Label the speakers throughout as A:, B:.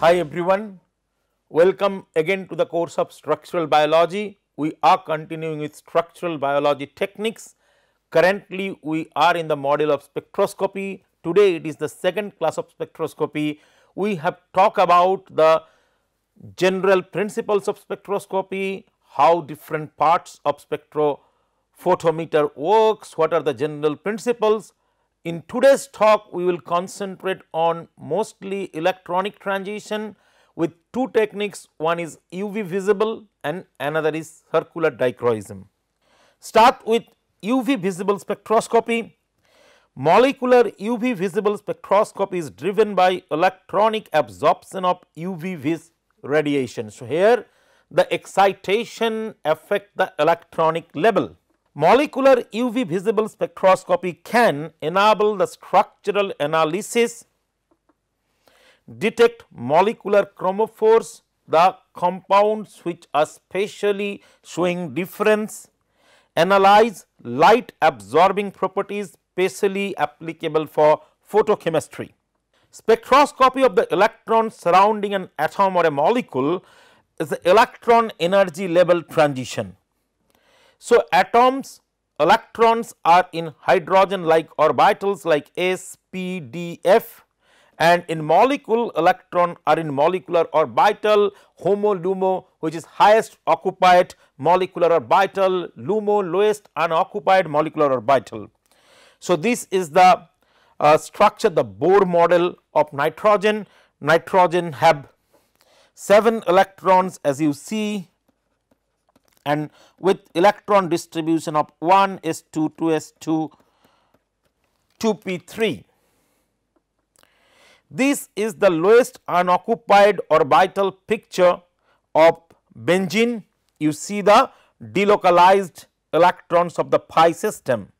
A: Hi everyone, welcome again to the course of structural biology. We are continuing with structural biology techniques. Currently, we are in the module of spectroscopy. Today, it is the second class of spectroscopy. We have talked about the general principles of spectroscopy, how different parts of spectrophotometer works, what are the general principles. In today's talk, we will concentrate on mostly electronic transition with two techniques, one is UV visible and another is circular dichroism. Start with UV visible spectroscopy. Molecular UV visible spectroscopy is driven by electronic absorption of UV vis radiation. So, here the excitation affect the electronic level. Molecular UV visible spectroscopy can enable the structural analysis, detect molecular chromophores, the compounds which are spatially showing difference, analyze light absorbing properties specially applicable for photochemistry. Spectroscopy of the electron surrounding an atom or a molecule is the electron energy level transition. So, atoms electrons are in hydrogen like orbitals like s, p, d, f and in molecule electron are in molecular orbital homo lumo which is highest occupied molecular orbital lumo lowest unoccupied molecular orbital. So, this is the uh, structure the Bohr model of nitrogen. Nitrogen have 7 electrons as you see and with electron distribution of 1 s2 2 s2 2 p3. This is the lowest unoccupied orbital picture of benzene. You see the delocalized electrons of the pi system.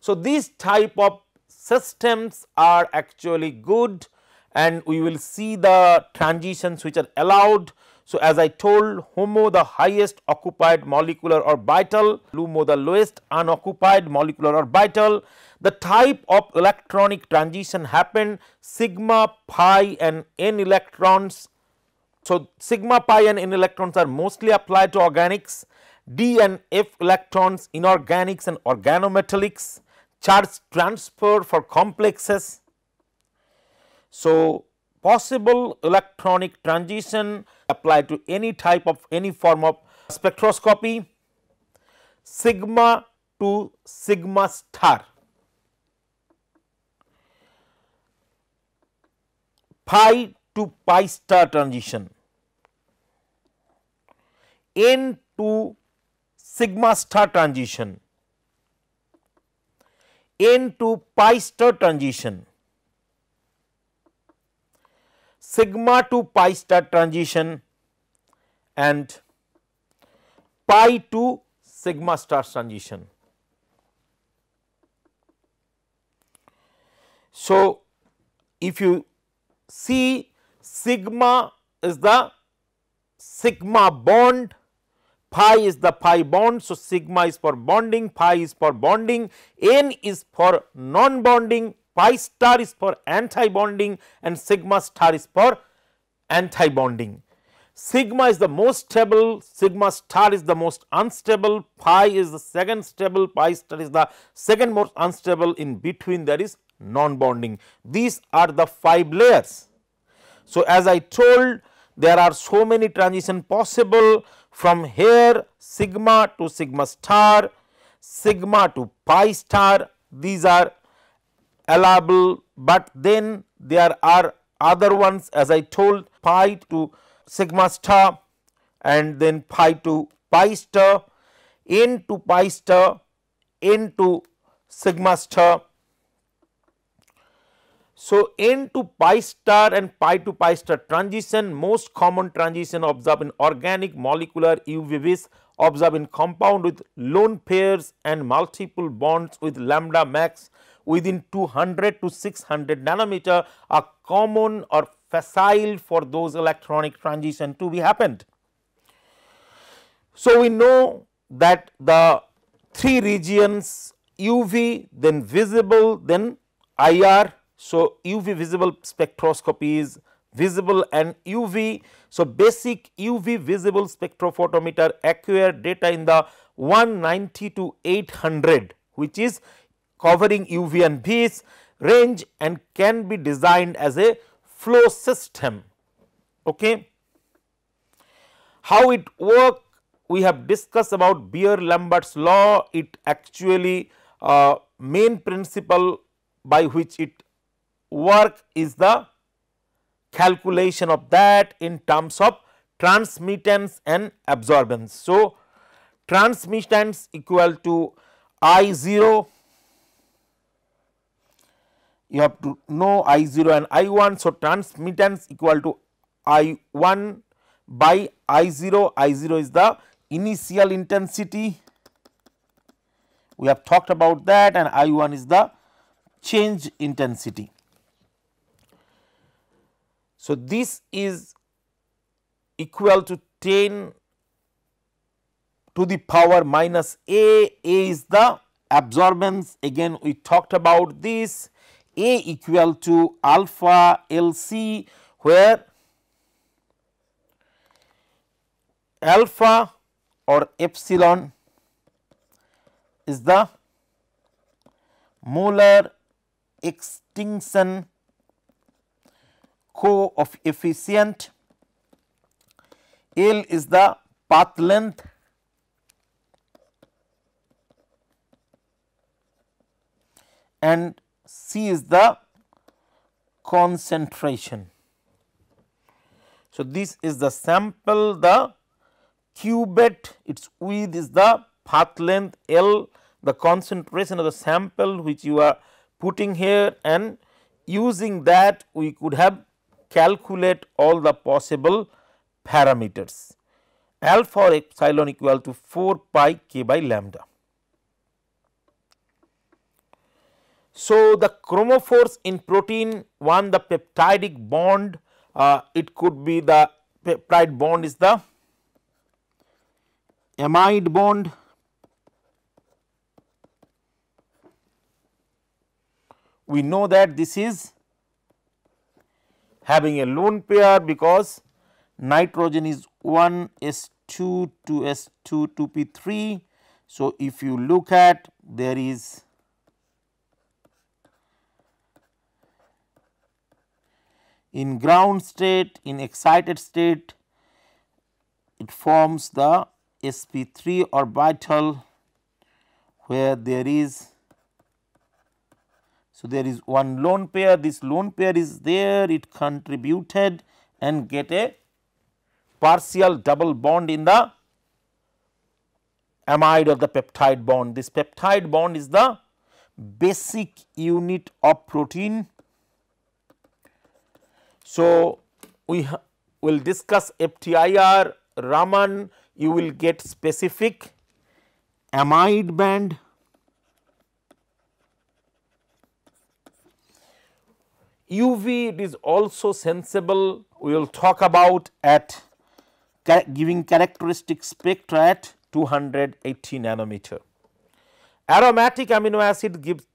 A: So, these type of systems are actually good and we will see the transitions which are allowed. So, as I told HOMO the highest occupied molecular orbital, LUMO the lowest unoccupied molecular orbital. The type of electronic transition happened sigma pi and n electrons. So, sigma pi and n electrons are mostly applied to organics, d and f electrons inorganics and organometallics charge transfer for complexes. So, possible electronic transition applied to any type of any form of spectroscopy. Sigma to sigma star. Pi to pi star transition, n to sigma star transition, n to pi star transition, sigma to pi star transition and pi to sigma star transition. So, if you see sigma is the sigma bond pi is the pi bond. So, sigma is for bonding, pi is for bonding, n is for non bonding, pi star is for anti bonding and sigma star is for anti bonding. Sigma is the most stable, sigma star is the most unstable, pi is the second stable, pi star is the second most unstable, in between there is non bonding. These are the 5 layers. So, as I told there are so many transition possible from here sigma to sigma star, sigma to pi star these are allowable, but then there are other ones as I told pi to sigma star and then pi to pi star, n to pi star, n to sigma star. So, n to pi star and pi to pi star transition most common transition observed in organic molecular UV vis observed in compound with lone pairs and multiple bonds with lambda max within 200 to 600 nanometer are common or facile for those electronic transition to be happened. So, we know that the three regions UV then visible then IR. So, UV visible spectroscopy is visible and UV. So, basic UV visible spectrophotometer acquire data in the 190 to 800 which is covering UV and vis range and can be designed as a flow system. Okay. How it work we have discussed about Beer Lambert's law it actually uh, main principle by which it work is the calculation of that in terms of transmittance and absorbance. So, transmittance equal to I 0 you have to know I 0 and I 1. So, transmittance equal to I 1 by I 0, I 0 is the initial intensity. We have talked about that and I 1 is the change intensity. So, this is equal to 10 to the power minus A, A is the absorbance. Again we talked about this A equal to alpha L C where alpha or epsilon is the molar extinction coefficient, L is the path length. And C is the concentration. So, this is the sample the cuvette its width is the path length L the concentration of the sample which you are putting here and using that we could have calculate all the possible parameters alpha epsilon equal to 4 pi k by lambda. So, the chromophores in protein one the peptidic bond uh, it could be the peptide bond is the amide bond we know that this is having a lone pair because nitrogen is 1 S 2 to S 2 2 P 3. So, if you look at there is in ground state in excited state it forms the sp 3 orbital where there is so, there is one lone pair, this lone pair is there, it contributed and get a partial double bond in the amide of the peptide bond. This peptide bond is the basic unit of protein. So, we will discuss FTIR, Raman, you will get specific. Amide band. UV it is also sensible. We will talk about at giving characteristic spectra at 280 nanometer. Aromatic amino acid gives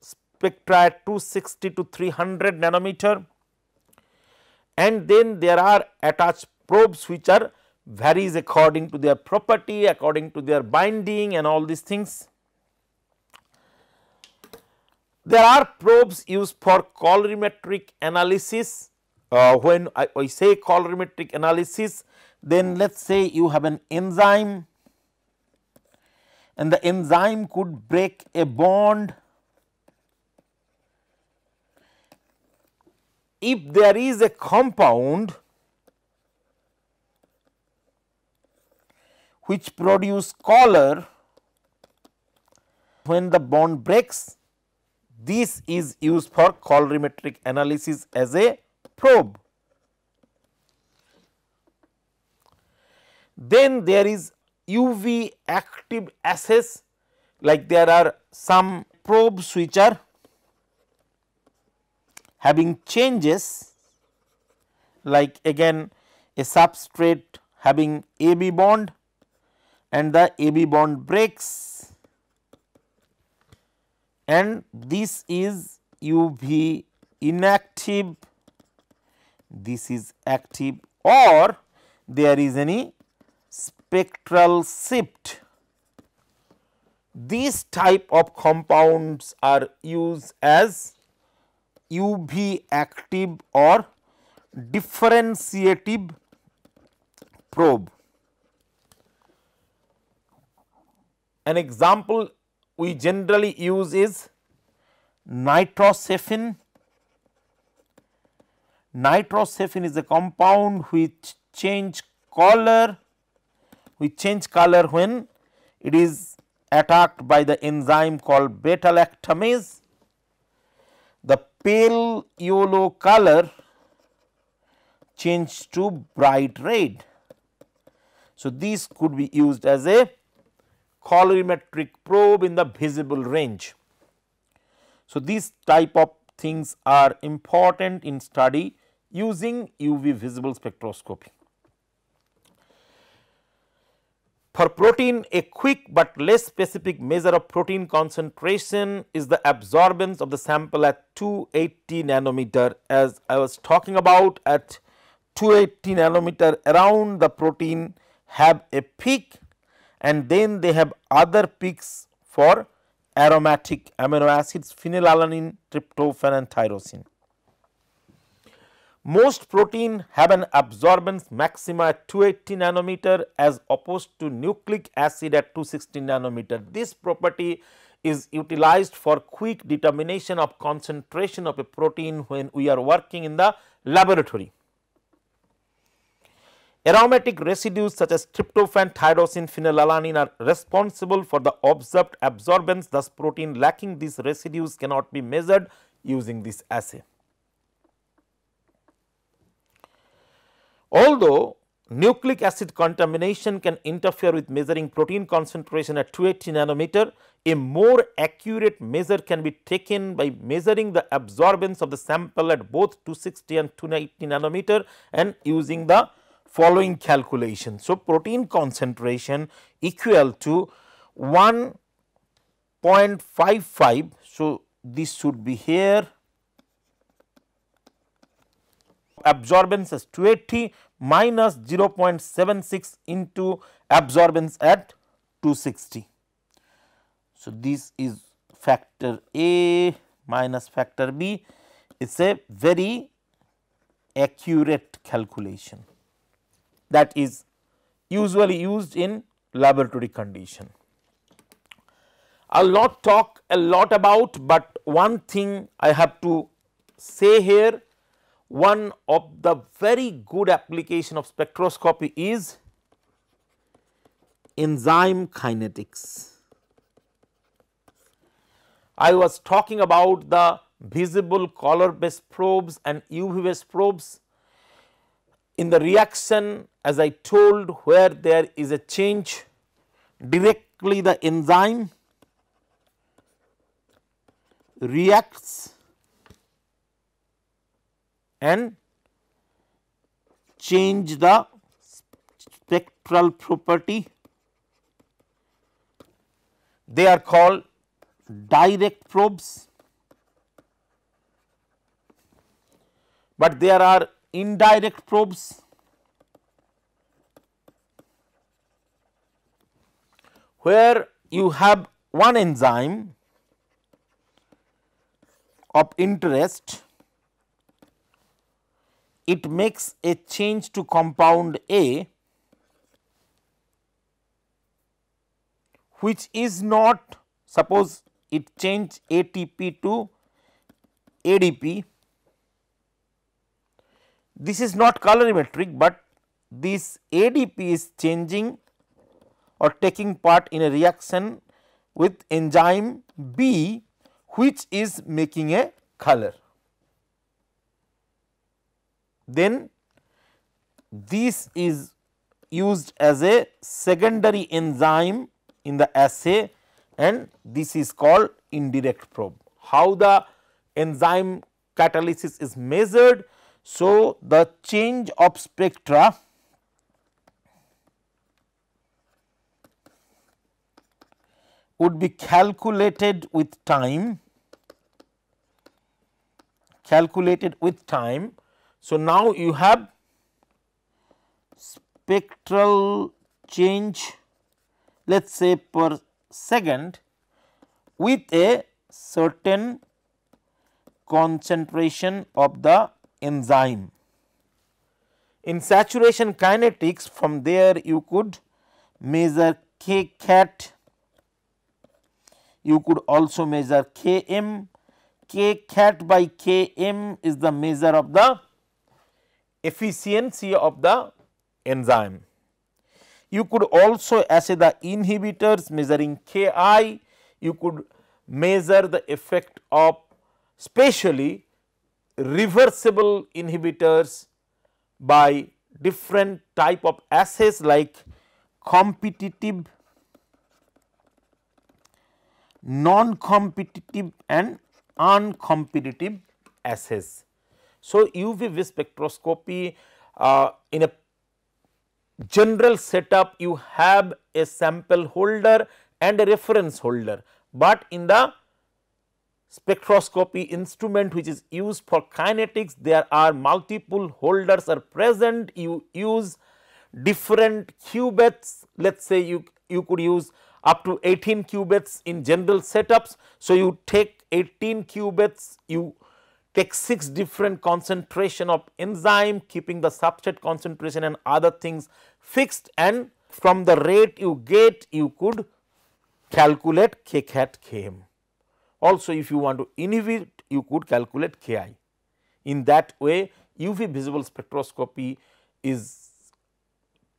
A: spectra at 260 to 300 nanometer and then there are attached probes which are varies according to their property, according to their binding and all these things. There are probes used for colorimetric analysis. Uh, when I, I say colorimetric analysis, then let us say you have an enzyme and the enzyme could break a bond. If there is a compound which produce color when the bond breaks this is used for colorimetric analysis as a probe. Then there is UV active assays like there are some probes which are having changes like again a substrate having AB bond and the AB bond breaks and this is UV inactive this is active or there is any spectral shift. These type of compounds are used as UV active or differentiative probe. An example we generally use is nitrocefin. Nitrocefin is a compound which change color, which change color when it is attacked by the enzyme called beta lactamase. Pale yellow color change to bright red. So, these could be used as a colorimetric probe in the visible range. So, these type of things are important in study using UV visible spectroscopy. For protein, a quick but less specific measure of protein concentration is the absorbance of the sample at 280 nanometer as I was talking about at 280 nanometer around the protein have a peak and then they have other peaks for aromatic amino acids phenylalanine, tryptophan and tyrosine. Most protein have an absorbance maxima at 280 nanometer as opposed to nucleic acid at 260 nanometer. This property is utilized for quick determination of concentration of a protein when we are working in the laboratory. Aromatic residues such as tryptophan, tyrosine, phenylalanine are responsible for the observed absorbance thus protein lacking these residues cannot be measured using this assay. Although nucleic acid contamination can interfere with measuring protein concentration at 280 nanometer, a more accurate measure can be taken by measuring the absorbance of the sample at both 260 and 280 nanometer and using the following calculation. So, protein concentration equal to 1.55. So, this should be here absorbance as 280 minus 0.76 into absorbance at 260. So, this is factor A minus factor B it is a very accurate calculation that is usually used in laboratory condition. I will not talk a lot about, but one thing I have to say here one of the very good application of spectroscopy is enzyme kinetics. I was talking about the visible color based probes and UV based probes in the reaction as I told where there is a change directly the enzyme reacts and change the spectral property. They are called direct probes, but there are indirect probes where you have one enzyme of interest, it makes a change to compound A which is not suppose it change ATP to ADP this is not colorimetric, but this ADP is changing or taking part in a reaction with enzyme B which is making a color. Then this is used as a secondary enzyme in the assay and this is called indirect probe. How the enzyme catalysis is measured so, the change of spectra would be calculated with time calculated with time. So, now you have spectral change let us say per second with a certain concentration of the enzyme. In saturation kinetics from there you could measure K cat, you could also measure K m, K cat by K m is the measure of the efficiency of the enzyme. You could also assay the inhibitors measuring K i, you could measure the effect of specially reversible inhibitors by different type of assays like competitive, non-competitive and uncompetitive assays. So, UV spectroscopy uh, in a general setup you have a sample holder and a reference holder, but in the spectroscopy instrument which is used for kinetics there are multiple holders are present. You use different cuvettes let us say you you could use up to 18 cuvettes in general setups. So, you take 18 cuvettes you take 6 different concentration of enzyme keeping the substrate concentration and other things fixed and from the rate you get you could calculate k cat k m. Also if you want to inhibit you could calculate Ki. In that way UV visible spectroscopy is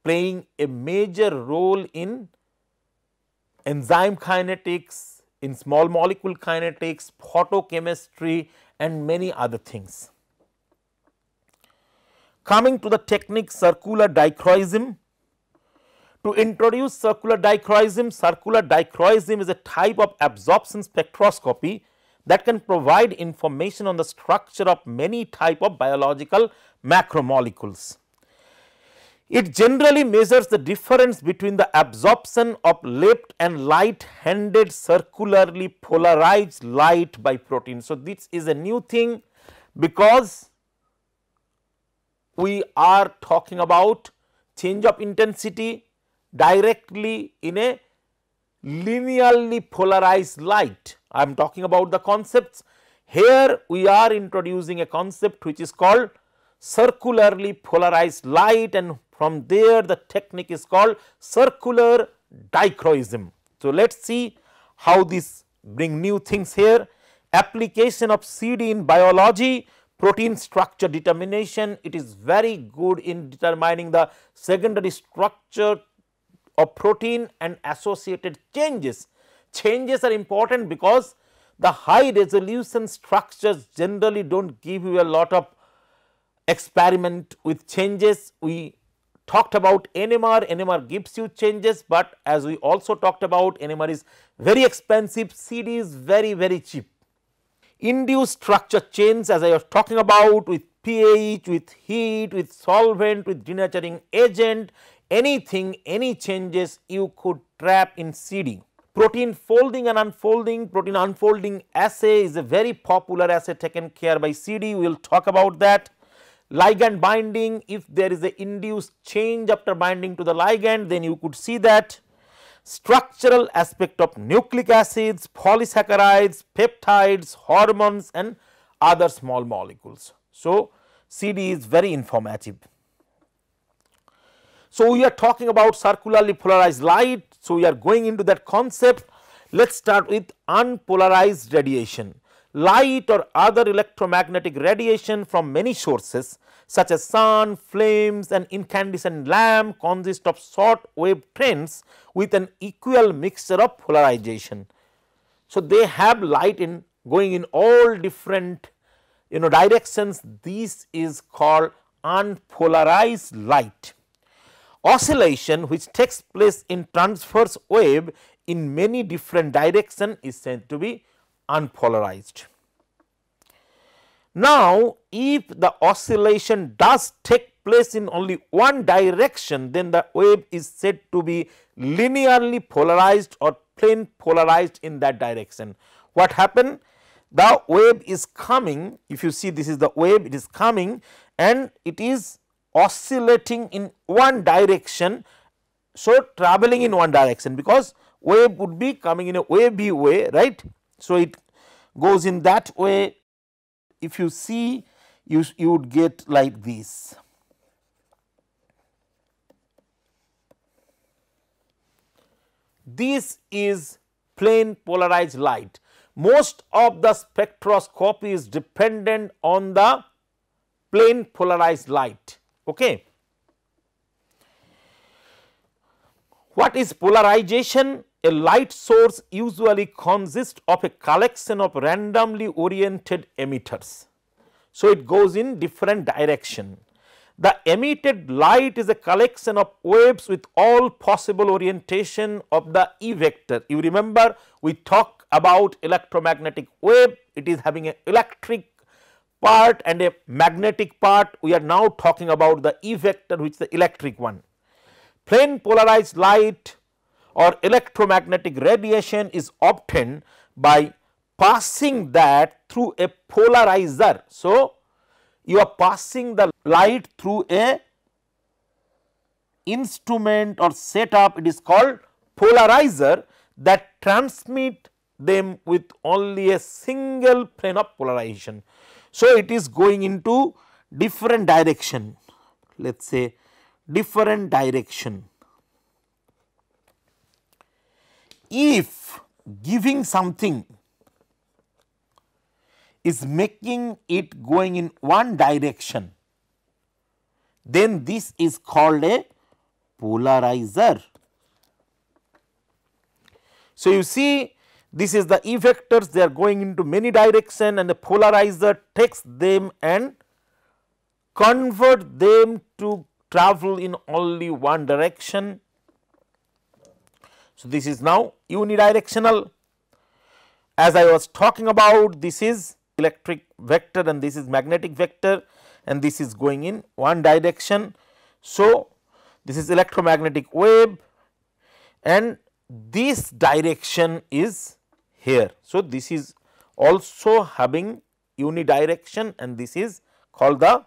A: playing a major role in enzyme kinetics, in small molecule kinetics, photochemistry and many other things. Coming to the technique circular dichroism, to introduce circular dichroism, circular dichroism is a type of absorption spectroscopy that can provide information on the structure of many type of biological macromolecules. It generally measures the difference between the absorption of left and right handed circularly polarized light by protein. So, this is a new thing because we are talking about change of intensity directly in a linearly polarized light. I am talking about the concepts. Here we are introducing a concept which is called circularly polarized light and from there the technique is called circular dichroism. So, let us see how this bring new things here. Application of CD in biology, protein structure determination, it is very good in determining the secondary structure of protein and associated changes. Changes are important because the high resolution structures generally do not give you a lot of experiment with changes. We talked about NMR, NMR gives you changes, but as we also talked about NMR is very expensive, CD is very very cheap. Induced structure change as I was talking about with pH, with heat, with solvent, with denaturing agent, anything, any changes you could trap in CD. Protein folding and unfolding, protein unfolding assay is a very popular assay taken care by CD, we will talk about that. Ligand binding, if there is a induced change after binding to the ligand, then you could see that. Structural aspect of nucleic acids, polysaccharides, peptides, hormones and other small molecules. So, CD is very informative. So, we are talking about circularly polarized light. So, we are going into that concept. Let us start with unpolarized radiation. Light or other electromagnetic radiation from many sources such as sun, flames and incandescent lamp consist of short wave trends with an equal mixture of polarization. So, they have light in going in all different you know directions this is called unpolarized light. Oscillation which takes place in transverse wave in many different direction is said to be unpolarized. Now, if the oscillation does take place in only one direction, then the wave is said to be linearly polarized or plane polarized in that direction. What happened? the wave is coming if you see this is the wave it is coming and it is oscillating in one direction. So, traveling in one direction because wave would be coming in a wavy way right. So, it goes in that way if you see you, you would get like this. This is plane polarized light. Most of the spectroscopy is dependent on the plane polarized light. Okay. What is polarization? A light source usually consists of a collection of randomly oriented emitters. So, it goes in different direction. The emitted light is a collection of waves with all possible orientation of the E vector. You remember we talk about electromagnetic wave, it is having an electric part and a magnetic part. We are now talking about the E vector which is the electric one. Plane polarized light or electromagnetic radiation is obtained by passing that through a polarizer. So, you are passing the light through a instrument or setup it is called polarizer that transmit them with only a single plane of polarization. So, it is going into different direction let us say different direction. If giving something is making it going in one direction, then this is called a polarizer. So, you see this is the E vectors they are going into many direction and the polarizer takes them and convert them to travel in only one direction. So, this is now unidirectional as I was talking about this is electric vector and this is magnetic vector and this is going in one direction. So, this is electromagnetic wave and this direction is here. So, this is also having unidirection and this is called the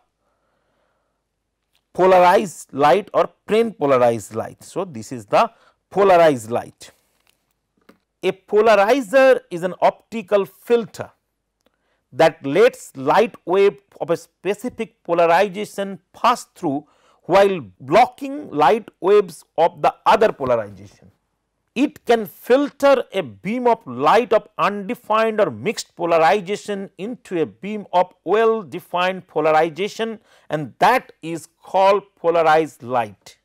A: polarized light or plane polarized light. So, this is the polarized light. A polarizer is an optical filter that lets light wave of a specific polarization pass through while blocking light waves of the other polarization. It can filter a beam of light of undefined or mixed polarization into a beam of well defined polarization and that is called polarized light.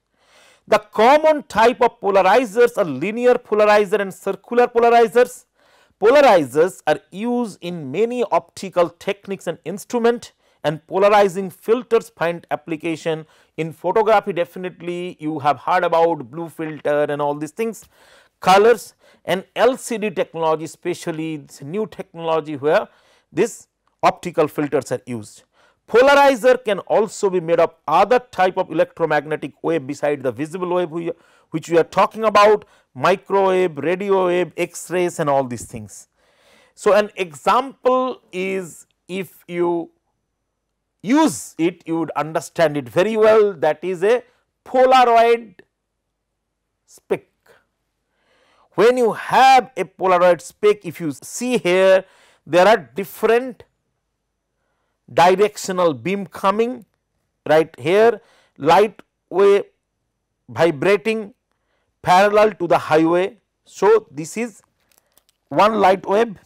A: The common type of polarizers are linear polarizer and circular polarizers. Polarizers are used in many optical techniques and instrument and polarizing filters find application in photography definitely you have heard about blue filter and all these things colors and LCD technology especially this new technology where this optical filters are used. Polarizer can also be made of other type of electromagnetic wave beside the visible wave which we are talking about microwave, radio wave, x-rays and all these things. So, an example is if you use it you would understand it very well that is a Polaroid spec. When you have a Polaroid spec if you see here there are different directional beam coming right here light wave vibrating parallel to the highway. So, this is one light wave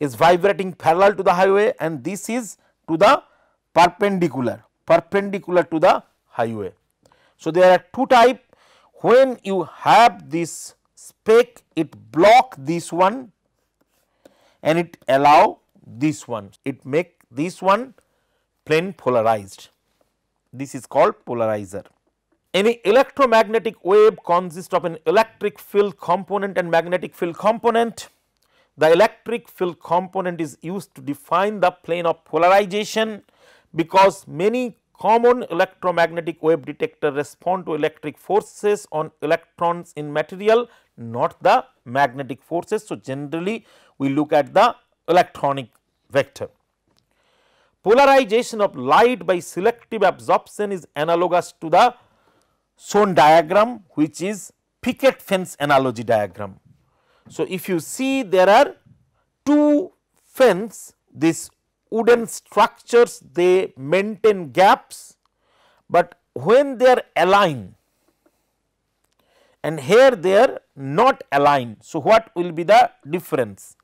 A: is vibrating parallel to the highway and this is to the perpendicular perpendicular to the highway. So, there are two type when you have this spec it block this one and it allow this one it make this one plane polarized this is called polarizer. Any electromagnetic wave consists of an electric field component and magnetic field component. The electric field component is used to define the plane of polarization because many common electromagnetic wave detector respond to electric forces on electrons in material not the magnetic forces. So, generally we look at the electronic vector. Polarization of light by selective absorption is analogous to the shown diagram which is picket fence analogy diagram. So, if you see there are two fence these wooden structures they maintain gaps, but when they are aligned and here they are not aligned. So, what will be the difference?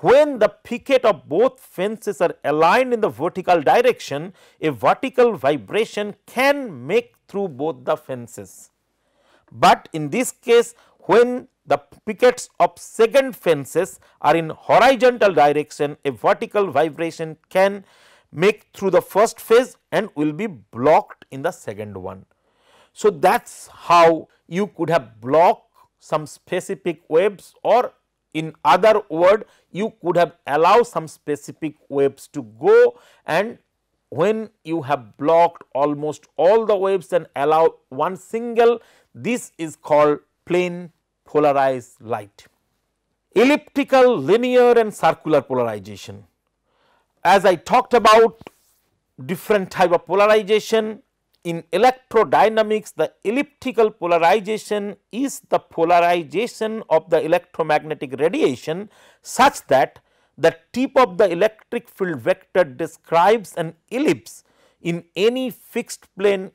A: When the picket of both fences are aligned in the vertical direction, a vertical vibration can make through both the fences. But in this case, when the pickets of second fences are in horizontal direction, a vertical vibration can make through the first phase and will be blocked in the second one. So, that is how you could have blocked some specific waves or in other word you could have allowed some specific waves to go and when you have blocked almost all the waves and allow one single this is called plane polarized light. Elliptical, linear and circular polarization. As I talked about different type of polarization in electrodynamics the elliptical polarization is the polarization of the electromagnetic radiation such that the tip of the electric field vector describes an ellipse in any fixed plane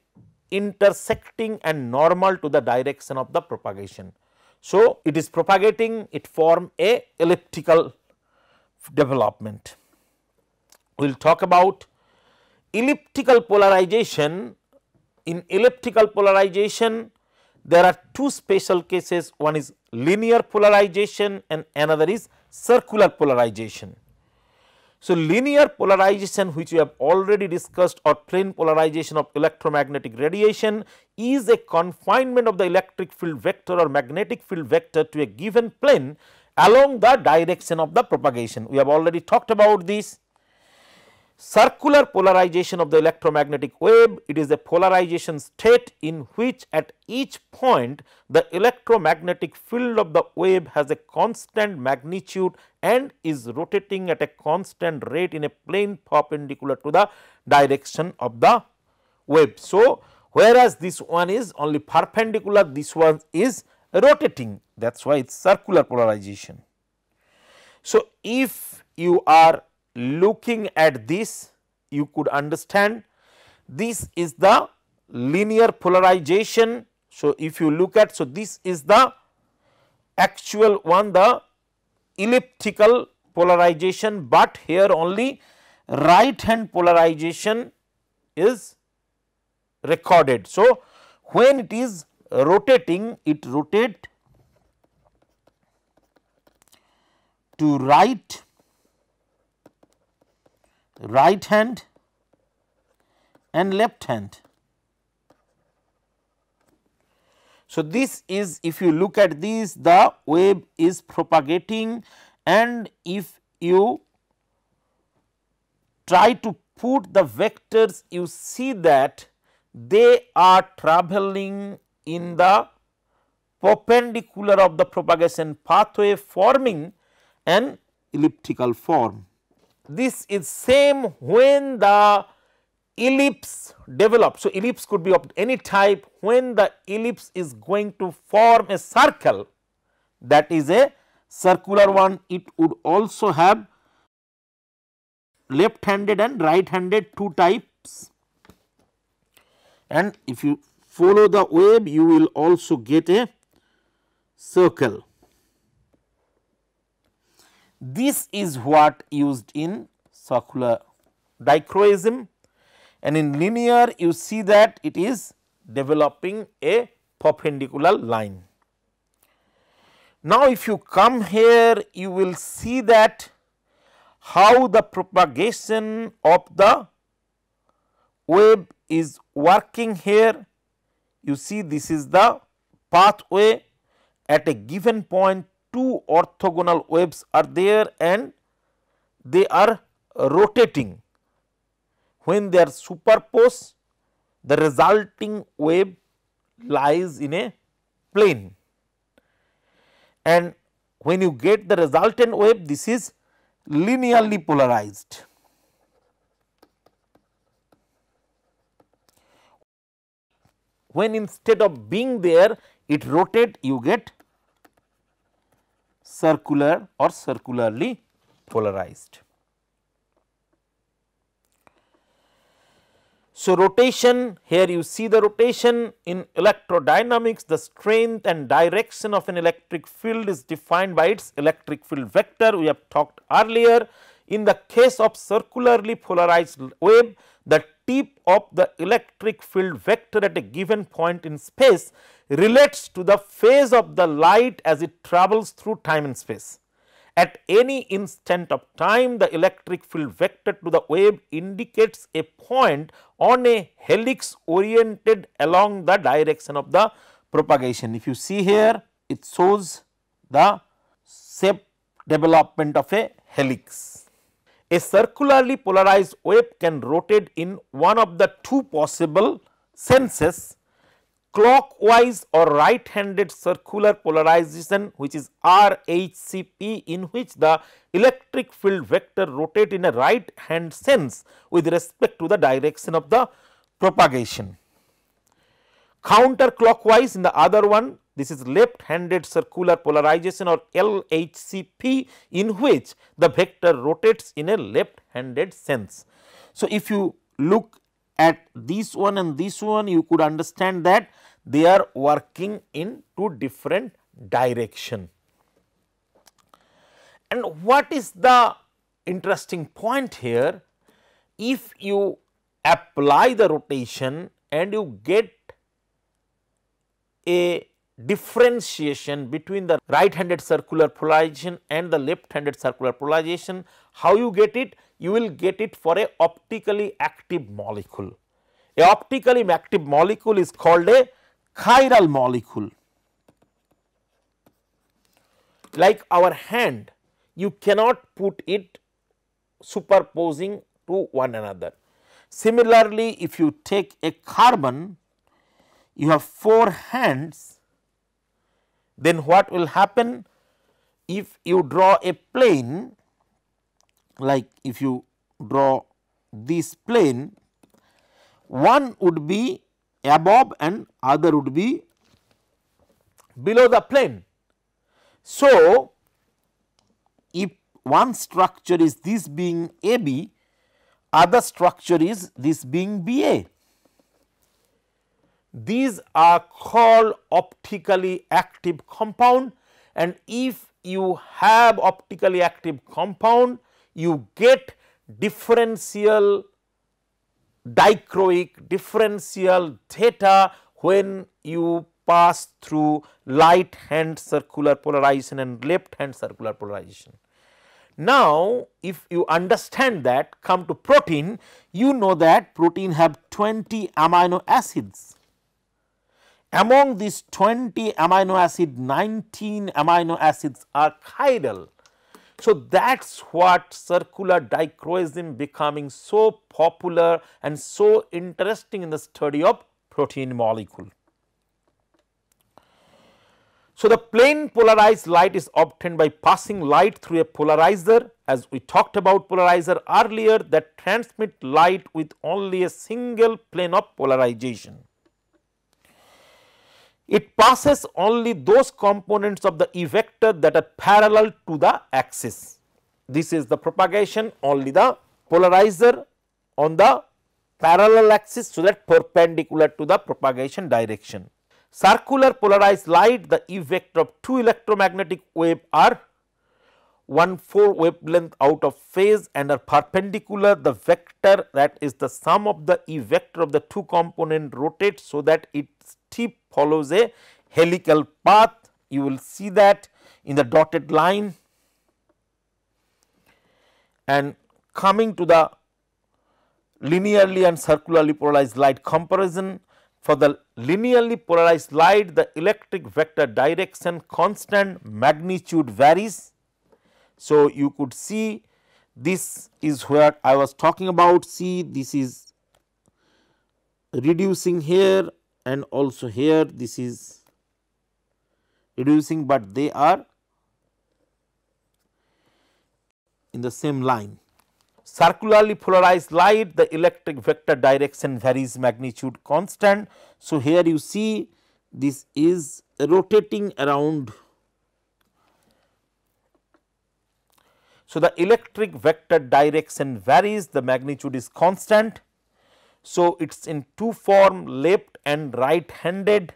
A: intersecting and normal to the direction of the propagation. So, it is propagating it form a elliptical development. We will talk about elliptical polarization in elliptical polarization there are two special cases one is linear polarization and another is circular polarization. So, linear polarization which we have already discussed or plane polarization of electromagnetic radiation is a confinement of the electric field vector or magnetic field vector to a given plane along the direction of the propagation. We have already talked about this circular polarization of the electromagnetic wave, it is a polarization state in which at each point the electromagnetic field of the wave has a constant magnitude and is rotating at a constant rate in a plane perpendicular to the direction of the wave. So, whereas this one is only perpendicular, this one is rotating that is why it is circular polarization. So, if you are looking at this you could understand this is the linear polarization. So, if you look at so this is the actual one the elliptical polarization, but here only right hand polarization is recorded. So, when it is rotating it rotate to right right hand and left hand. So, this is if you look at this the wave is propagating and if you try to put the vectors you see that they are traveling in the perpendicular of the propagation pathway forming an elliptical form this is same when the ellipse develops. So, ellipse could be of any type when the ellipse is going to form a circle that is a circular one it would also have left handed and right handed two types and if you follow the wave you will also get a circle. This is what used in circular dichroism and in linear you see that it is developing a perpendicular line. Now, if you come here you will see that how the propagation of the wave is working here. You see this is the pathway at a given point two orthogonal waves are there and they are rotating. When they are superposed, the resulting wave lies in a plane. and when you get the resultant wave this is linearly polarized. When instead of being there it rotate you get circular or circularly polarized. So, rotation here you see the rotation in electrodynamics the strength and direction of an electric field is defined by its electric field vector we have talked earlier. In the case of circularly polarized wave the tip of the electric field vector at a given point in space relates to the phase of the light as it travels through time and space. At any instant of time the electric field vector to the wave indicates a point on a helix oriented along the direction of the propagation. If you see here it shows the shape development of a helix. A circularly polarized wave can rotate in one of the two possible senses clockwise or right handed circular polarization which is RHCP in which the electric field vector rotate in a right hand sense with respect to the direction of the propagation. Counterclockwise in the other one this is left handed circular polarization or LHCP in which the vector rotates in a left handed sense. So, if you look at this one and this one you could understand that they are working in two different direction. And what is the interesting point here? If you apply the rotation and you get a differentiation between the right handed circular polarization and the left handed circular polarization, how you get it? You will get it for a optically active molecule. A optically active molecule is called a chiral molecule. Like our hand, you cannot put it superposing to one another. Similarly, if you take a carbon, you have four hands, then what will happen if you draw a plane like if you draw this plane, one would be above and other would be below the plane. So, if one structure is this being AB, other structure is this being BA. These are called optically active compound and if you have optically active compound, you get differential dichroic differential theta when you pass through light hand circular polarization and left hand circular polarization. Now, if you understand that come to protein, you know that protein have 20 amino acids. Among these 20 amino acid, 19 amino acids are chiral. So, that is what circular dichroism becoming so popular and so interesting in the study of protein molecule. So, the plane polarized light is obtained by passing light through a polarizer. As we talked about polarizer earlier that transmit light with only a single plane of polarization it passes only those components of the E vector that are parallel to the axis. This is the propagation only the polarizer on the parallel axis so that perpendicular to the propagation direction. Circular polarized light the E vector of two electromagnetic wave are one 4 wavelength out of phase and are perpendicular the vector that is the sum of the E vector of the two component rotates so that its tip follows a helical path. You will see that in the dotted line and coming to the linearly and circularly polarized light comparison. For the linearly polarized light, the electric vector direction constant magnitude varies. So, you could see this is where I was talking about see this is reducing here and also here this is reducing, but they are in the same line. Circularly polarized light the electric vector direction varies magnitude constant. So, here you see this is rotating around So, the electric vector direction varies the magnitude is constant. So, it is in two form left and right handed.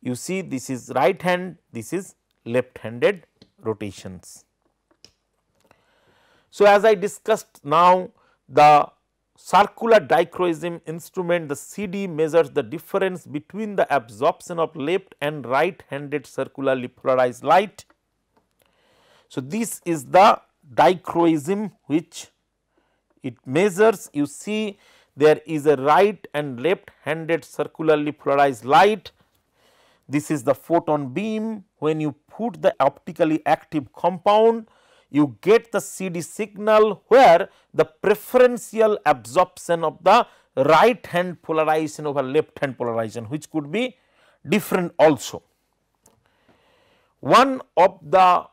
A: You see this is right hand, this is left handed rotations. So, as I discussed now the circular dichroism instrument the CD measures the difference between the absorption of left and right handed circularly polarized light. So, this is the dichroism which it measures you see there is a right and left handed circularly polarized light. This is the photon beam when you put the optically active compound you get the CD signal where the preferential absorption of the right hand polarization over left hand polarization which could be different also. One of the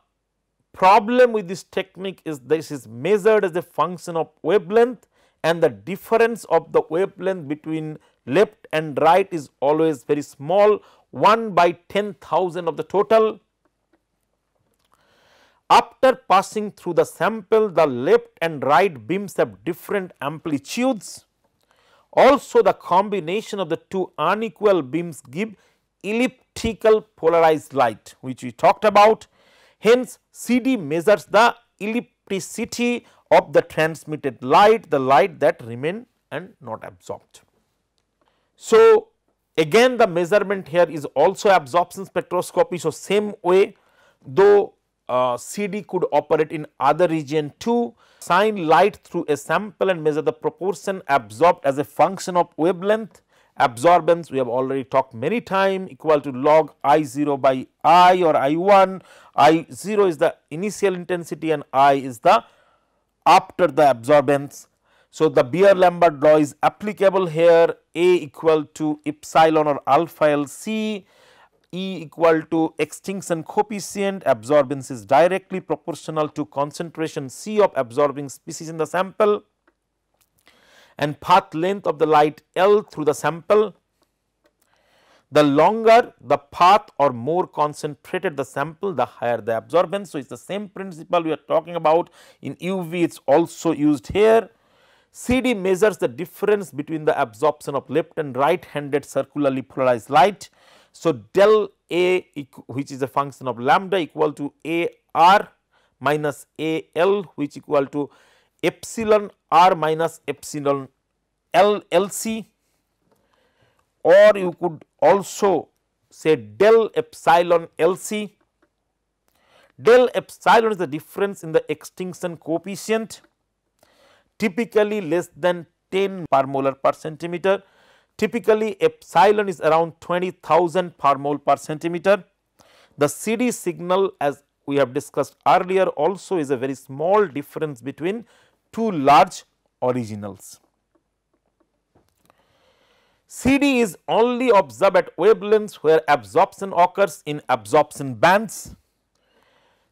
A: problem with this technique is this is measured as a function of wavelength and the difference of the wavelength between left and right is always very small 1 by 10,000 of the total after passing through the sample, the left and right beams have different amplitudes. Also, the combination of the two unequal beams give elliptical polarized light, which we talked about. Hence, CD measures the ellipticity of the transmitted light, the light that remain and not absorbed. So, again the measurement here is also absorption spectroscopy. So, same way though uh, CD could operate in other region too. Shine light through a sample and measure the proportion absorbed as a function of wavelength. Absorbance we have already talked many time equal to log I 0 by I or I 1. I 0 is the initial intensity and I is the after the absorbance. So, the Beer Lambert law is applicable here A equal to epsilon or alpha L C E equal to extinction coefficient absorbance is directly proportional to concentration C of absorbing species in the sample and path length of the light L through the sample. The longer the path or more concentrated the sample the higher the absorbance. So, it is the same principle we are talking about in UV it is also used here. CD measures the difference between the absorption of left and right handed circularly polarized light so, del A which is a function of lambda equal to A r minus A L which equal to epsilon r minus epsilon L L C or you could also say del epsilon L C. Del epsilon is the difference in the extinction coefficient typically less than 10 per molar per centimeter Typically epsilon is around 20,000 per mole per centimeter. The CD signal as we have discussed earlier also is a very small difference between two large originals. CD is only observed at wavelengths where absorption occurs in absorption bands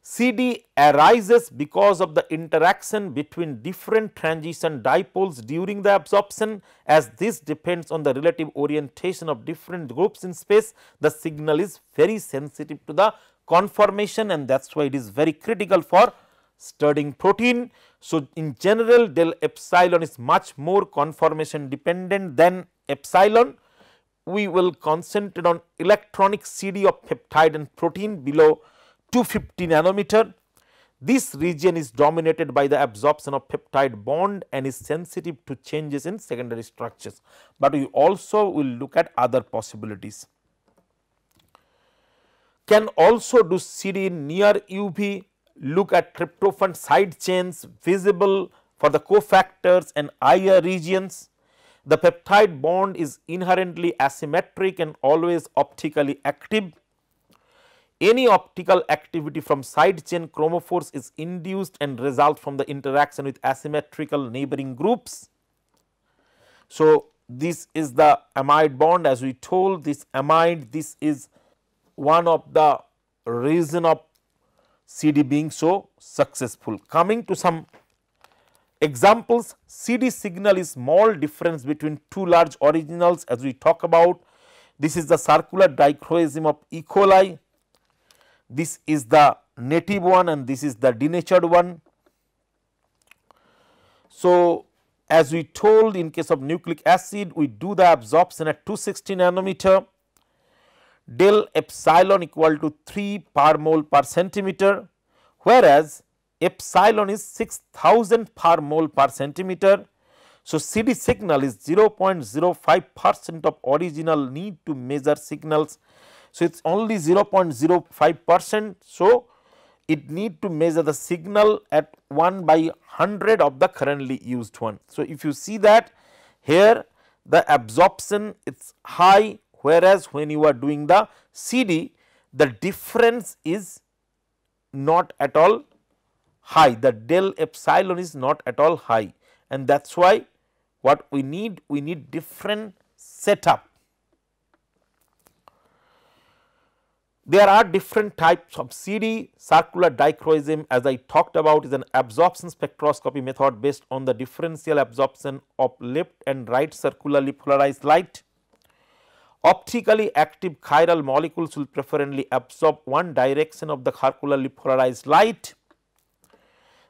A: CD arises because of the interaction between different transition dipoles during the absorption as this depends on the relative orientation of different groups in space the signal is very sensitive to the conformation and that is why it is very critical for studying protein. So, in general del epsilon is much more conformation dependent than epsilon. We will concentrate on electronic CD of peptide and protein below 250 nanometer. This region is dominated by the absorption of peptide bond and is sensitive to changes in secondary structures, but we also will look at other possibilities. Can also do CD near UV, look at tryptophan side chains visible for the cofactors and IR regions. The peptide bond is inherently asymmetric and always optically active any optical activity from side chain chromophores is induced and result from the interaction with asymmetrical neighboring groups. So, this is the amide bond as we told this amide this is one of the reason of CD being so successful. Coming to some examples, CD signal is small difference between two large originals as we talk about. This is the circular dichroism of E. coli, this is the native one and this is the denatured one. So, as we told in case of nucleic acid, we do the absorption at 260 nanometer del epsilon equal to 3 per mole per centimeter, whereas epsilon is 6000 per mole per centimeter. So, CD signal is 0.05 percent of original need to measure signals. So, it is only 0.05 percent. So, it need to measure the signal at 1 by 100 of the currently used one. So, if you see that here the absorption is high whereas when you are doing the CD the difference is not at all high the del epsilon is not at all high and that is why what we need we need different setup. There are different types of CD circular dichroism as I talked about is an absorption spectroscopy method based on the differential absorption of left and right circularly polarized light. Optically active chiral molecules will preferably absorb one direction of the circularly polarized light.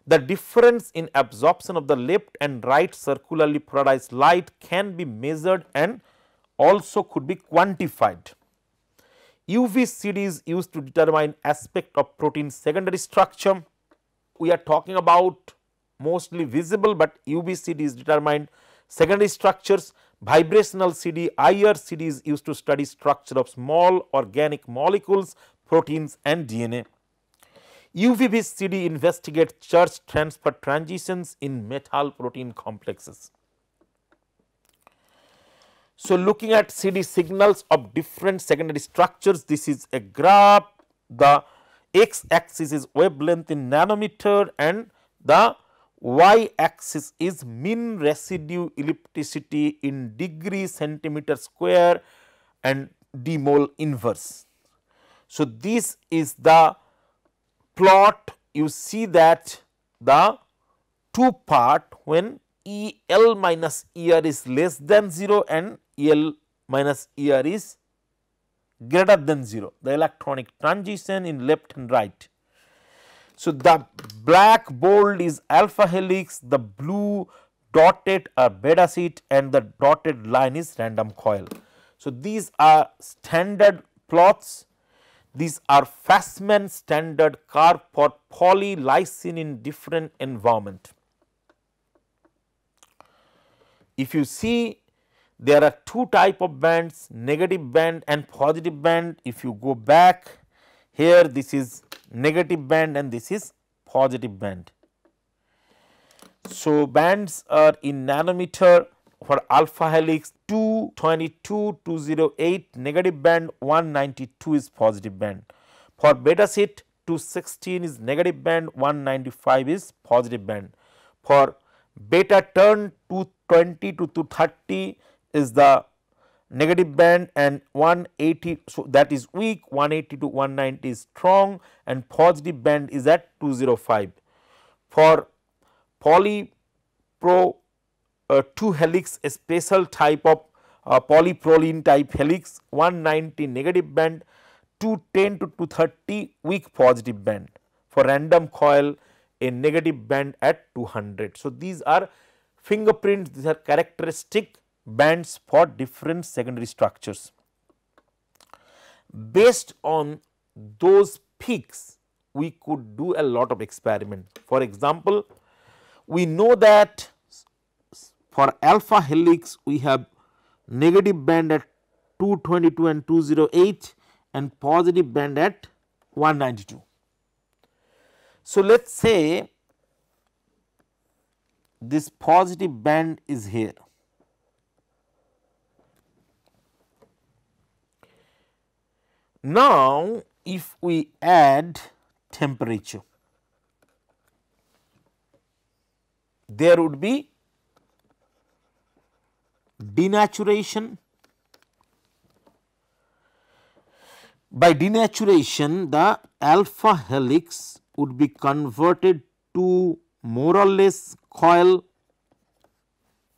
A: The difference in absorption of the left and right circularly polarized light can be measured and also could be quantified. UV CD is used to determine aspect of protein secondary structure. We are talking about mostly visible, but UV CD is determined secondary structures Vibrational CD, IR CD is used to study structure of small organic molecules, proteins and DNA. UVB CD investigates charge transfer transitions in metal protein complexes. So, looking at CD signals of different secondary structures, this is a graph, the x axis is wavelength in nanometer and the y axis is mean residue ellipticity in degree centimeter square and d mole inverse. So, this is the plot. You see that the two part when E L minus E r is less than 0 and E L minus E r is greater than 0 the electronic transition in left and right so, the black bold is alpha helix, the blue dotted are beta sheet and the dotted line is random coil. So, these are standard plots, these are Fasman standard curve for polylysine in different environment. If you see there are two type of bands negative band and positive band if you go back here this is negative band and this is positive band. So, bands are in nanometer for alpha helix 222 208 negative band 192 is positive band. For beta sheet 216 is negative band 195 is positive band. For beta turn 220 to 230 is the negative band and 180 so that is weak. 180 to 190 is strong and positive band is at 205 for polypro uh, 2 helix a special type of uh, polyproline type helix 190 negative band 210 to 230 weak positive band. For random coil a negative band at 200 so these are fingerprints these are characteristic bands for different secondary structures. Based on those peaks, we could do a lot of experiment. For example, we know that for alpha helix we have negative band at 222 and 208 and positive band at 192. So, let us say this positive band is here Now, if we add temperature, there would be denaturation. By denaturation, the alpha helix would be converted to more or less coil,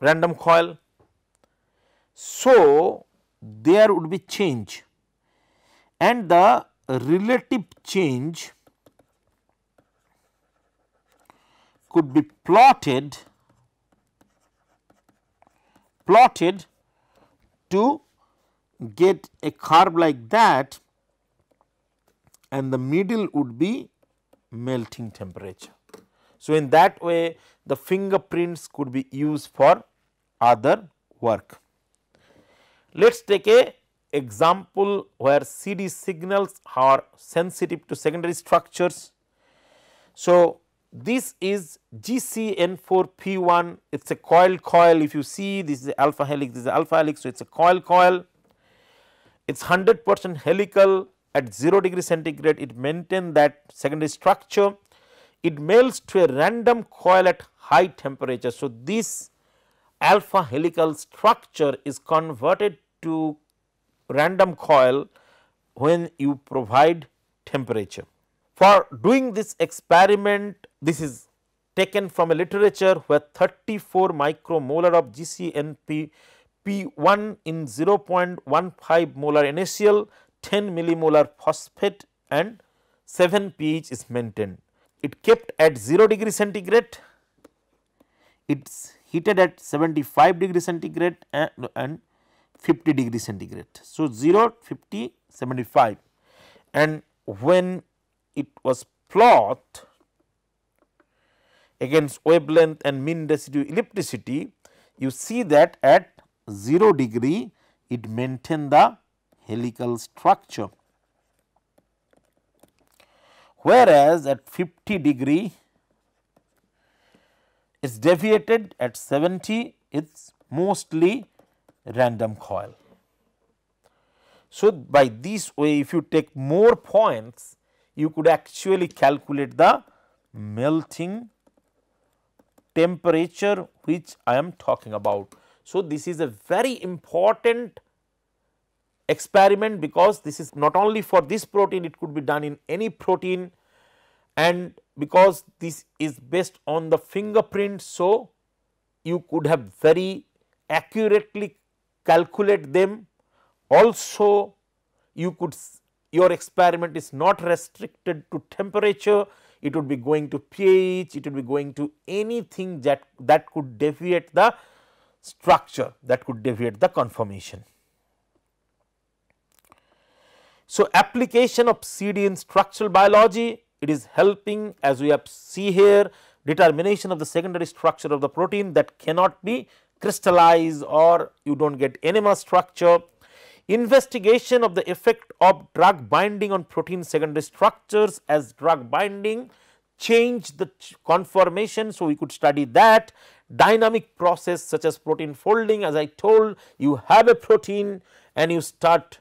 A: random coil. So, there would be change and the relative change could be plotted plotted to get a curve like that and the middle would be melting temperature. So, in that way the fingerprints could be used for other work. Let us take a example where CD signals are sensitive to secondary structures. So, this is GCN4P1 it is a coil coil if you see this is alpha helix this is alpha helix. So, it is a coil coil it is 100 percent helical at 0 degree centigrade it maintain that secondary structure it melts to a random coil at high temperature. So, this alpha helical structure is converted to random coil when you provide temperature. For doing this experiment this is taken from a literature where 34 micromolar of GCNP P1 in 0.15 molar NaCl, 10 millimolar phosphate and 7 pH is maintained. It kept at 0 degree centigrade, it is heated at 75 degree centigrade and, and 50 degree centigrade. So, 0, 50, 75 and when it was plot against wavelength and mean residue ellipticity, you see that at 0 degree it maintain the helical structure. Whereas, at 50 degree is deviated at 70 it is mostly random coil. So, by this way if you take more points you could actually calculate the melting temperature which I am talking about. So, this is a very important experiment because this is not only for this protein it could be done in any protein and because this is based on the fingerprint. So, you could have very accurately calculate them. Also you could your experiment is not restricted to temperature. It would be going to pH, it would be going to anything that, that could deviate the structure that could deviate the conformation. So, application of CD in structural biology it is helping as we have see here determination of the secondary structure of the protein that cannot be crystallized or you do not get NMR structure. Investigation of the effect of drug binding on protein secondary structures as drug binding change the conformation. So, we could study that dynamic process such as protein folding as I told you have a protein and you start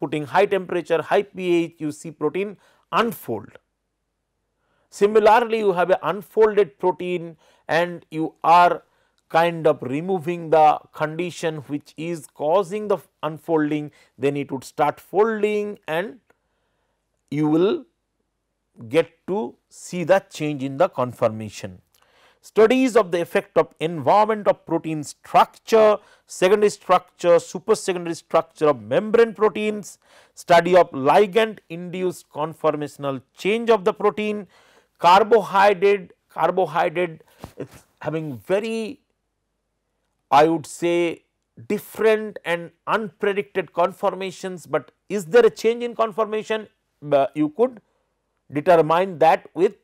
A: putting high temperature, high pH you see protein unfold. Similarly, you have a unfolded protein and you are kind of removing the condition which is causing the unfolding then it would start folding and you will get to see the change in the conformation. Studies of the effect of environment of protein structure, secondary structure, super secondary structure of membrane proteins, study of ligand induced conformational change of the protein, carbohydrate, carbohydrate having very I would say different and unpredicted conformations, but is there a change in conformation? Uh, you could determine that with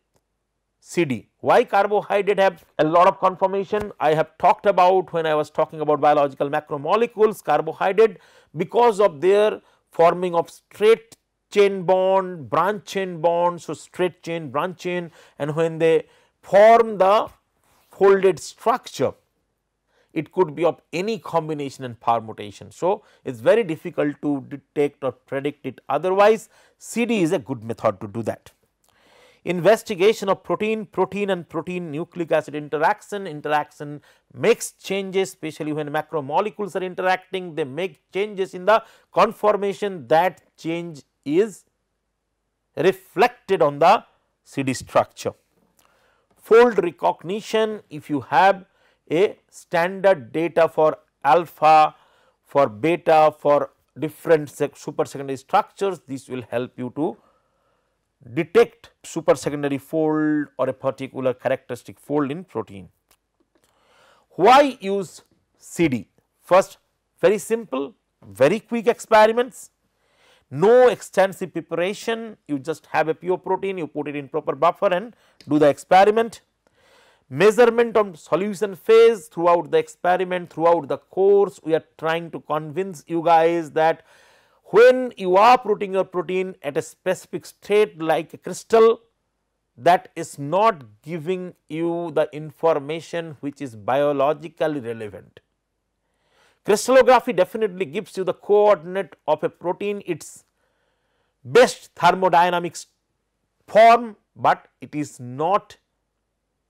A: CD. Why carbohydrate have a lot of conformation? I have talked about when I was talking about biological macromolecules carbohydrate because of their forming of straight chain bond, branch chain bond. So, straight chain, branch chain and when they form the folded structure it could be of any combination and permutation. So, it is very difficult to detect or predict it otherwise CD is a good method to do that. Investigation of protein, protein and protein nucleic acid interaction, interaction makes changes especially when macromolecules are interacting they make changes in the conformation that change is reflected on the CD structure. Fold recognition if you have a standard data for alpha, for beta, for different super secondary structures, this will help you to detect super secondary fold or a particular characteristic fold in protein. Why use CD? First very simple, very quick experiments, no extensive preparation, you just have a pure protein, you put it in proper buffer and do the experiment. Measurement of solution phase throughout the experiment, throughout the course, we are trying to convince you guys that when you are putting your protein at a specific state like a crystal that is not giving you the information which is biologically relevant. Crystallography definitely gives you the coordinate of a protein its best thermodynamics form, but it is not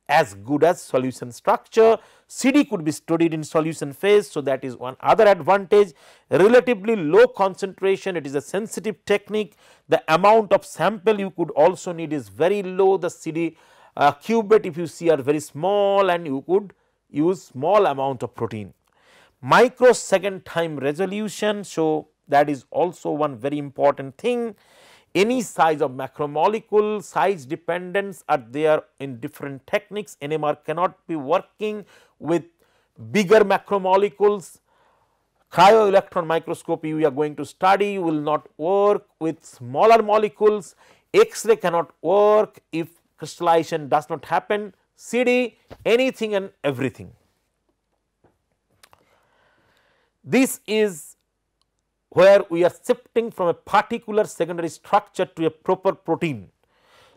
A: as good as solution structure. CD could be studied in solution phase. So, that is one other advantage relatively low concentration it is a sensitive technique the amount of sample you could also need is very low the CD uh, cuvette if you see are very small and you could use small amount of protein. Microsecond time resolution. So, that is also one very important thing any size of macromolecule size dependence are there in different techniques. NMR cannot be working with bigger macromolecules. Cryo electron microscopy we are going to study will not work with smaller molecules. X-ray cannot work if crystallization does not happen. CD anything and everything. This is where we are shifting from a particular secondary structure to a proper protein.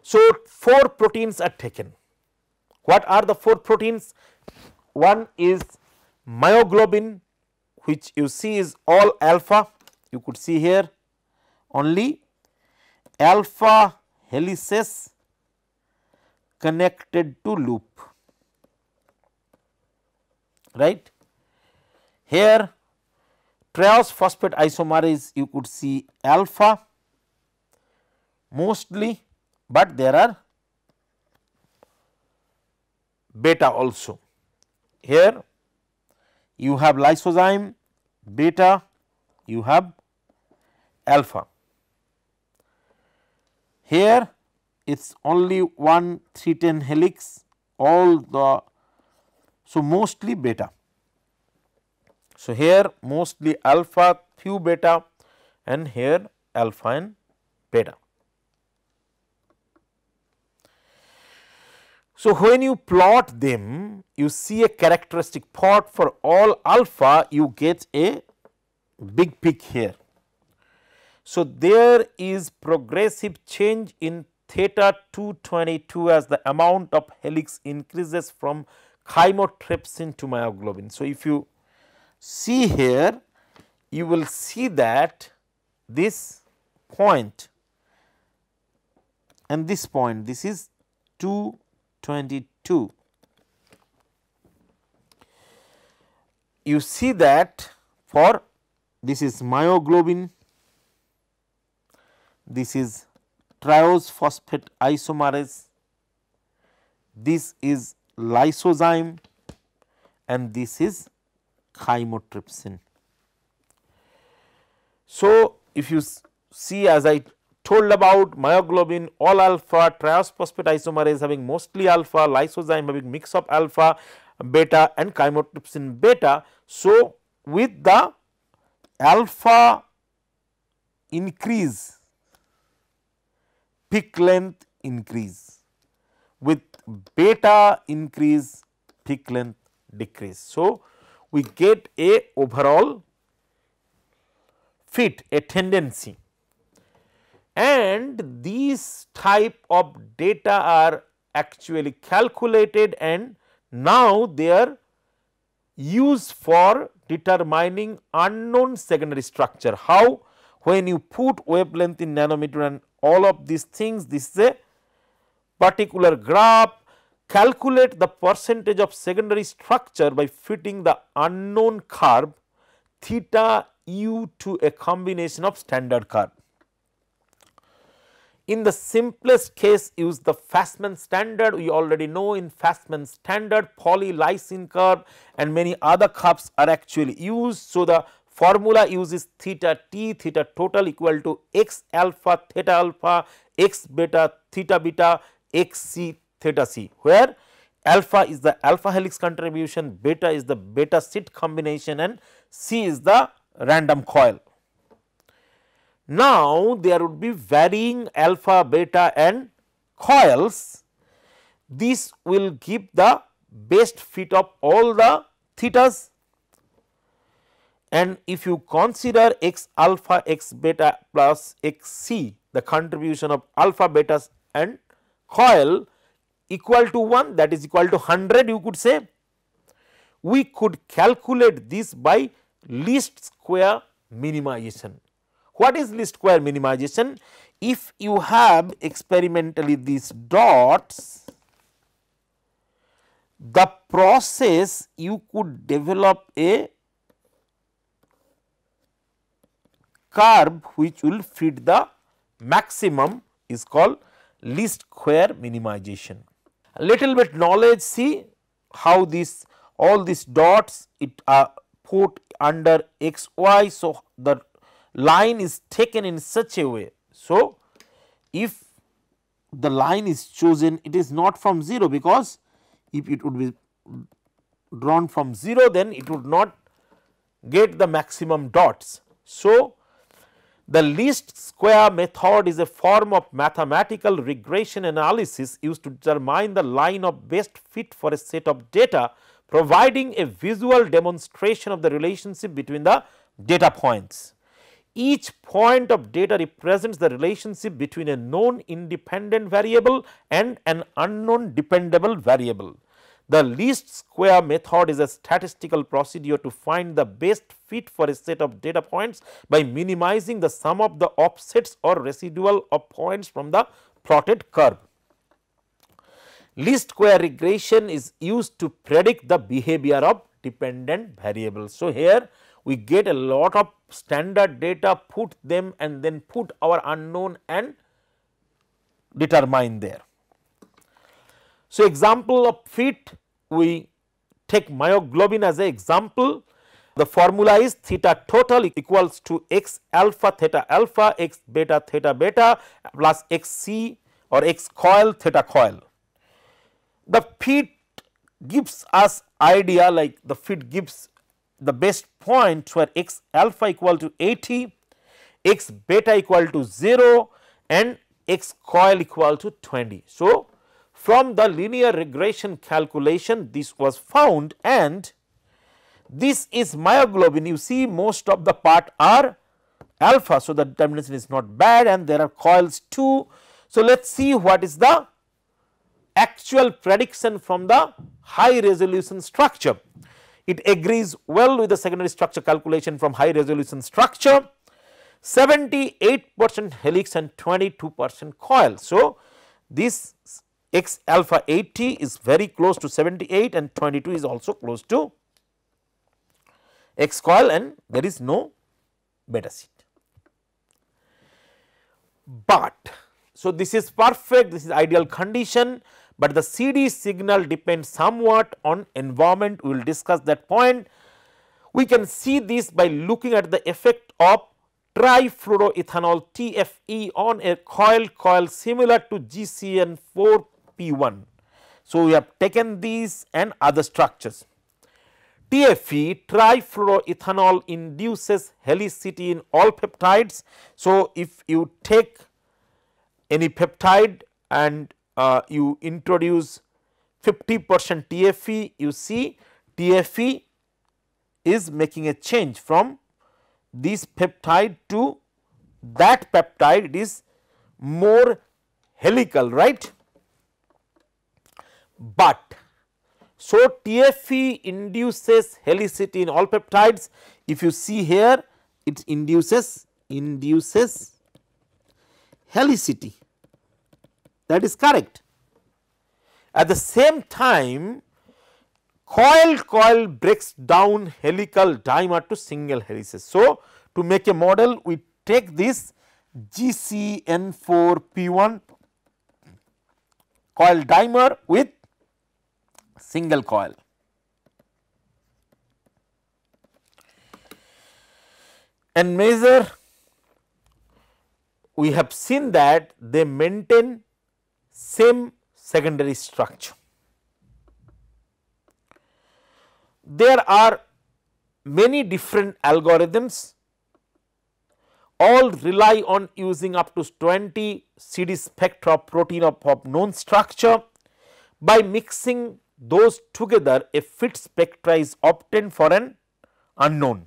A: So, 4 proteins are taken. What are the 4 proteins? One is myoglobin which you see is all alpha, you could see here only alpha helices connected to loop, right. Here triose phosphate isomerase you could see alpha mostly, but there are beta also. Here you have lysozyme beta, you have alpha. Here it is only one 310 helix all the so mostly beta. So, here mostly alpha few beta and here alpha and beta. So, when you plot them you see a characteristic plot for all alpha you get a big peak here. So, there is progressive change in theta 222 as the amount of helix increases from chymotrypsin to myoglobin. So, if you see here you will see that this point and this point this is 222. You see that for this is myoglobin, this is triose phosphate isomerase, this is lysozyme and this is chymotrypsin. So, if you see as I told about myoglobin all alpha triose phosphate isomerase having mostly alpha lysozyme having mix of alpha beta and chymotrypsin beta. So, with the alpha increase peak length increase with beta increase peak length decrease. So, we get a overall fit a tendency and these type of data are actually calculated and now they are used for determining unknown secondary structure. How? When you put wavelength in nanometer and all of these things, this is a particular graph calculate the percentage of secondary structure by fitting the unknown curve theta u to a combination of standard curve. In the simplest case use the Fasman standard we already know in Fasman standard polylysine curve and many other curves are actually used. So, the formula uses theta t theta total equal to x alpha theta alpha x beta theta beta x c theta c where alpha is the alpha helix contribution beta is the beta sheet combination and c is the random coil. Now, there would be varying alpha, beta and coils. This will give the best fit of all the thetas and if you consider x alpha x beta plus x c the contribution of alpha betas and coil equal to 1 that is equal to 100 you could say we could calculate this by least square minimization what is least square minimization? If you have experimentally these dots, the process you could develop a curve which will fit the maximum is called least square minimization. Little bit knowledge see how this all these dots it are put under x y. So, the line is taken in such a way. So, if the line is chosen it is not from 0 because if it would be drawn from 0 then it would not get the maximum dots. So, the least square method is a form of mathematical regression analysis used to determine the line of best fit for a set of data providing a visual demonstration of the relationship between the data points. Each point of data represents the relationship between a known independent variable and an unknown dependable variable. The least square method is a statistical procedure to find the best fit for a set of data points by minimizing the sum of the offsets or residual of points from the plotted curve. Least square regression is used to predict the behavior of dependent variables. So, here we get a lot of standard data put them and then put our unknown and determine there. So, example of fit we take myoglobin as an example the formula is theta total equals to x alpha theta alpha x beta theta beta plus x c or x coil theta coil. The fit gives us idea like the fit gives the best point where x alpha equal to 80, x beta equal to 0 and x coil equal to 20. So, from the linear regression calculation this was found and this is myoglobin you see most of the part are alpha. So, the determination is not bad and there are coils too. So, let us see what is the actual prediction from the high resolution structure it agrees well with the secondary structure calculation from high resolution structure 78 percent helix and 22 percent coil. So, this x alpha 80 is very close to 78 and 22 is also close to x coil and there is no beta sheet. But, so this is perfect this is ideal condition but the CD signal depends somewhat on environment we will discuss that point. We can see this by looking at the effect of trifluoroethanol TFE on a coil coil similar to GCN4P1. So, we have taken these and other structures. TFE trifluoroethanol induces helicity in all peptides. So, if you take any peptide and uh, you introduce 50 percent TFE, you see TFE is making a change from this peptide to that peptide it is more helical right. But so TFE induces helicity in all peptides if you see here it induces induces helicity that is correct. At the same time coil coil breaks down helical dimer to single helices. So, to make a model we take this GCN4P1 coil dimer with single coil. And measure we have seen that they maintain same secondary structure. There are many different algorithms all rely on using up to 20 CD spectra protein of, of known structure. By mixing those together a fit spectra is obtained for an unknown.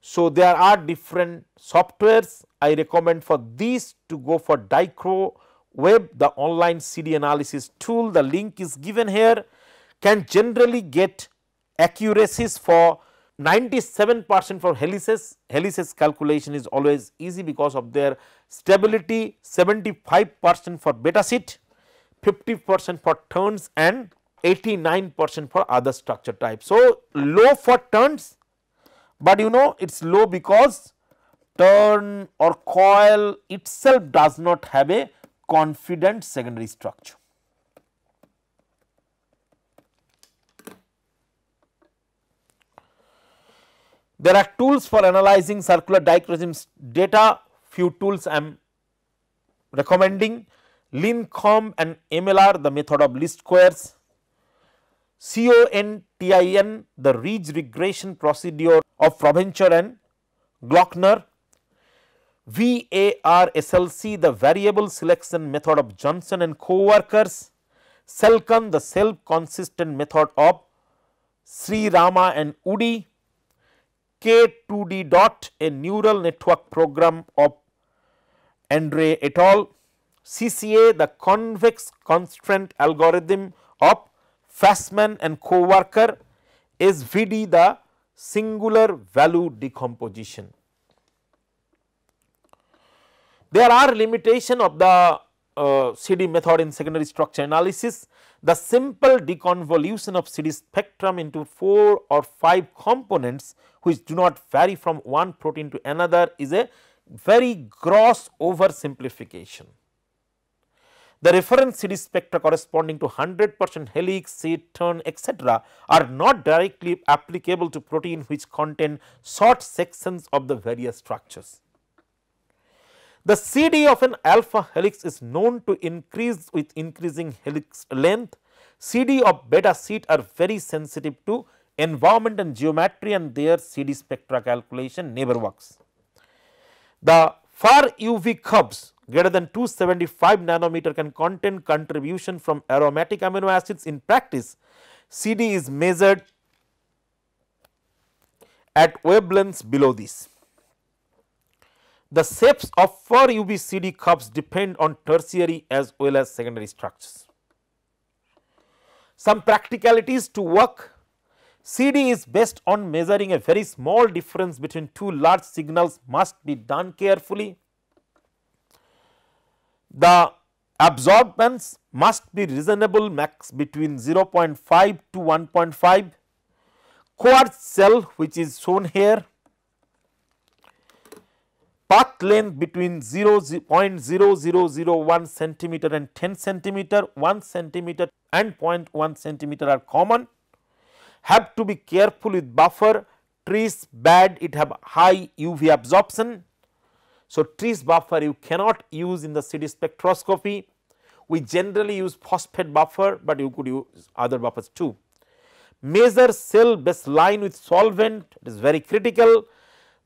A: So, there are different softwares. I recommend for these to go for Dichro web the online CD analysis tool. The link is given here. Can generally get accuracies for 97 percent for helices, helices calculation is always easy because of their stability 75 percent for beta sheet, 50 percent for turns and 89 percent for other structure types. So, low for turns, but you know it is low because turn or coil itself does not have a confident secondary structure. There are tools for analyzing circular dichroism data, few tools I am recommending LinComb and MLR the method of least squares, CONTIN the ridge regression procedure of Provencher and Glockner, VARSELEC the variable selection method of Johnson and co-workers, SELCON the self consistent method of Sreerama and Woody, K2D dot a neural network program of Andrade et al. CCA the convex constraint algorithm of Fasman and co-worker is SVD the singular value decomposition. There are limitation of the uh, CD method in secondary structure analysis. The simple deconvolution of CD spectrum into 4 or 5 components which do not vary from one protein to another is a very gross oversimplification. The reference CD spectra corresponding to 100 percent helix, sheet, turn etc., are not directly applicable to protein which contain short sections of the various structures. The CD of an alpha helix is known to increase with increasing helix length. CD of beta sheet are very sensitive to environment and geometry and their CD spectra calculation never works. The far UV curves greater than 275 nanometer can contain contribution from aromatic amino acids in practice. CD is measured at wavelengths below this. The shapes of far UV CD curves depend on tertiary as well as secondary structures. Some practicalities to work CD is based on measuring a very small difference between two large signals must be done carefully. The absorbance must be reasonable max between 0.5 to 1.5 quartz cell which is shown here path length between 0, 0.0001 centimeter and 10 centimeter 1 centimeter and 0.1 centimeter are common have to be careful with buffer tris bad it have high UV absorption. So, tris buffer you cannot use in the CD spectroscopy we generally use phosphate buffer, but you could use other buffers too. Measure cell baseline with solvent it is very critical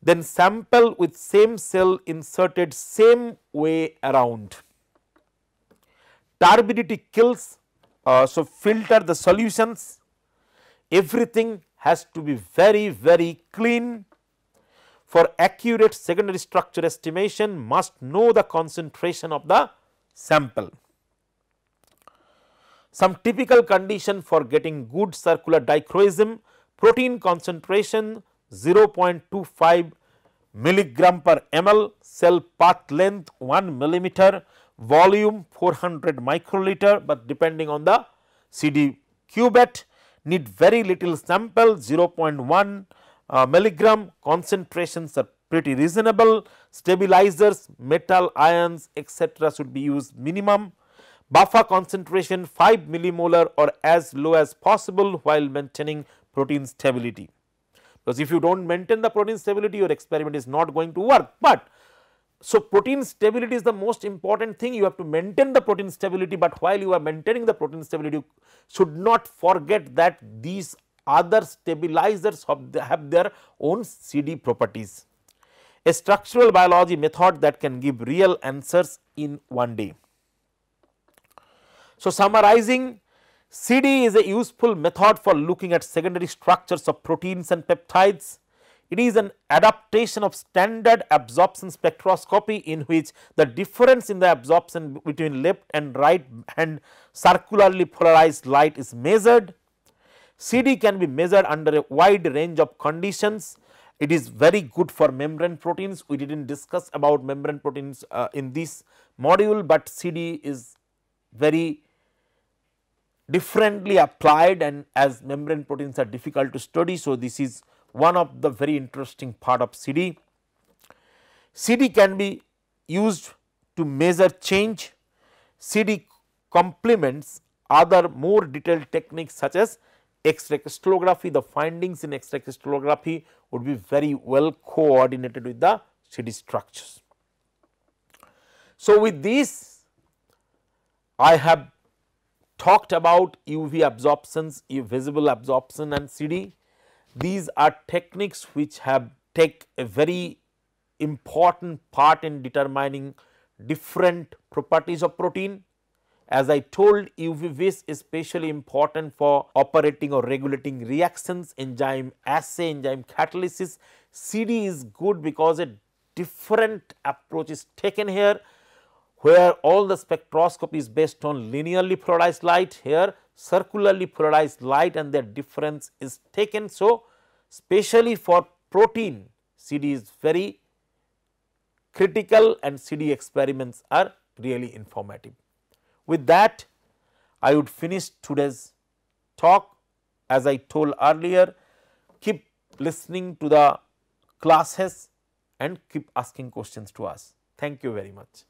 A: then sample with same cell inserted same way around. Turbidity kills, uh, so filter the solutions everything has to be very very clean. For accurate secondary structure estimation must know the concentration of the sample. Some typical condition for getting good circular dichroism protein concentration 0.25 milligram per ml, cell path length 1 millimeter, volume 400 microliter, but depending on the CD cuvette need very little sample 0.1 uh, milligram concentrations are pretty reasonable. Stabilizers, metal, ions etc., should be used minimum. Buffer concentration 5 millimolar or as low as possible while maintaining protein stability. Because if you do not maintain the protein stability your experiment is not going to work, but so, protein stability is the most important thing you have to maintain the protein stability, but while you are maintaining the protein stability you should not forget that these other stabilizers have, their own CD properties. A structural biology method that can give real answers in one day. So, summarizing CD is a useful method for looking at secondary structures of proteins and peptides it is an adaptation of standard absorption spectroscopy in which the difference in the absorption between left and right hand circularly polarized light is measured. CD can be measured under a wide range of conditions. It is very good for membrane proteins. We did not discuss about membrane proteins uh, in this module, but CD is very differently applied and as membrane proteins are difficult to study. So, this is one of the very interesting part of CD. CD can be used to measure change. CD complements other more detailed techniques such as X-ray crystallography. The findings in X-ray crystallography would be very well coordinated with the CD structures. So, with this I have talked about UV absorptions, visible absorption and CD. These are techniques which have take a very important part in determining different properties of protein. As I told UV is especially important for operating or regulating reactions, enzyme assay, enzyme catalysis. CD is good because a different approach is taken here where all the spectroscopy is based on linearly polarized light here circularly polarized light and their difference is taken. So, specially for protein CD is very critical and CD experiments are really informative. With that I would finish today's talk as I told earlier keep listening to the classes and keep asking questions to us. Thank you very much.